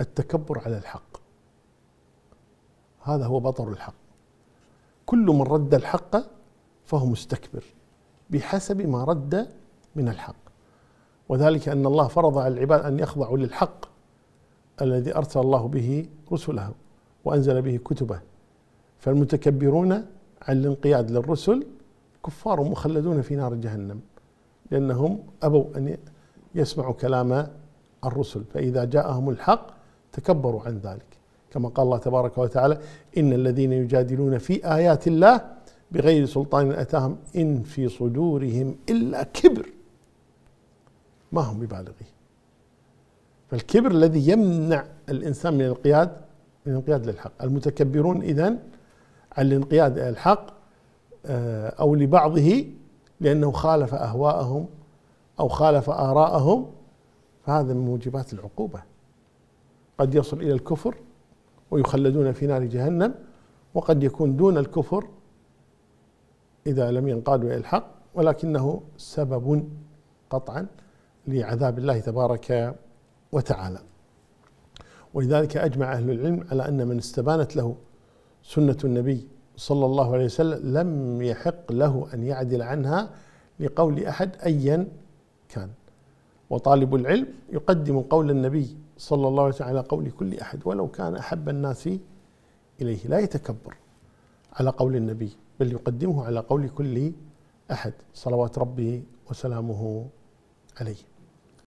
التكبر على الحق. هذا هو بطر الحق. كل من رد الحق فهو مستكبر بحسب ما رد من الحق. وذلك أن الله فرض على العباد أن يخضعوا للحق الذي أرسل الله به رسله وأنزل به كتبه. فالمتكبرون عن الانقياد للرسل كفار مخلدون في نار جهنم لأنهم أبوا أن يسمعوا كلام الرسل. فإذا جاءهم الحق تكبروا عن ذلك. كما قال الله تبارك وتعالى إن الذين يجادلون في آيات الله بغير سلطان أتاهم إن في صدورهم إلا كبر. ما هم ببالغيه فالكبر الذي يمنع الإنسان من الانقياد من الانقياد للحق. المتكبرون اذا عن الانقياد الحق آه، أو لبعضه لأنه خالف أهواءهم أو خالف آراءهم فهذا من موجبات العقوبة. قد يصل إلى الكفر ويخلدون في نار جهنم وقد يكون دون الكفر إذا لم ينقادوا إلى الحق ولكنه سبب قطعا لعذاب الله تبارك وتعالى. ولذلك أجمع أهل العلم على أن من استبانت له سنة النبي صلى الله عليه وسلم لم يحق له أن يعدل عنها لقول أحد ايا كان. وطالب العلم يقدم قول النبي صلى الله عليه على قول كل أحد ولو كان أحب الناس إليه لا يتكبر على قول النبي بل يقدمه على قول كل أحد صلوات ربه وسلامه عليه.